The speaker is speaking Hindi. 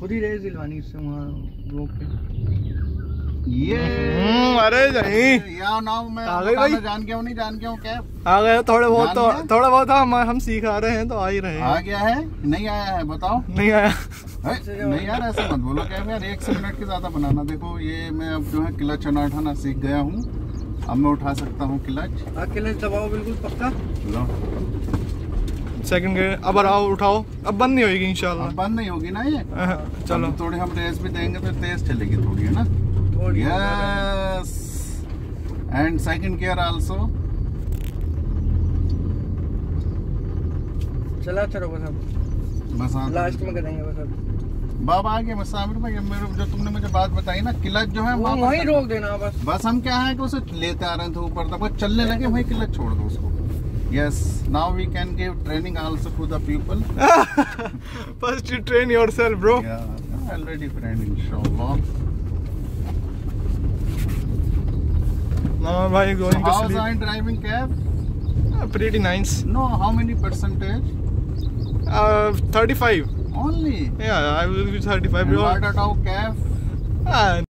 खुद ही रेस दिलवानी इससे वहाँ रोक पे। ये हम्म, अरे नहीं। यहाँ नाव मैं आ गई भाई? जान के हूँ नहीं जान के हूँ क्या? आ गए थोड़े बहुत तो थोड़ा बहुत हम हम सीख आ रहे हैं तो आ ही रहे आ गया है? नहीं आया है बताओ। नहीं आया। है? नहीं यार ऐसे मत बोलो क्या यार एक से मिनट के ज़्यादा बनाना। देखो ये मैं अब जो है क्लच अनाठाना सीख गया हूँ। अब मैं उठा सकता हूँ क्लच अकेले दबाओ बिल्कुल पक्का? लो सेकंड गेयर अब आओ उठाओ। अब बंद नहीं होगी इंशाल्लाह। बंद नहीं होगी ना ये? हाँ, चलो। अब थोड़ी हम रेस भी देंगे तो तेज चलेगी थोड़ी है ना? थोड़ी yes and second gear also चला चलो बस अब। बस हाँ लास्ट में करेंगे बस अब। बाबा आ गए मैं सामिर भाई मेरे जो तुमने मुझे बात बताई ना क्लच जो है वो वहाँ वहीं रोक देना बस। बस हम क्या है कि उसे लेते आ रहे थे ऊपर तक वो चलने लगे वहीं क्लच छोड़ दो उसको। Yes, now we can give training also to the people. First you train yourself, bro. Yeah, already trained, inshallah. Now why are you going so to sleep? How's driving cab? Uh, pretty nice. No, how many percentage? Uh, 35. Only? Yeah, I will be 35. And what about cab? Uh,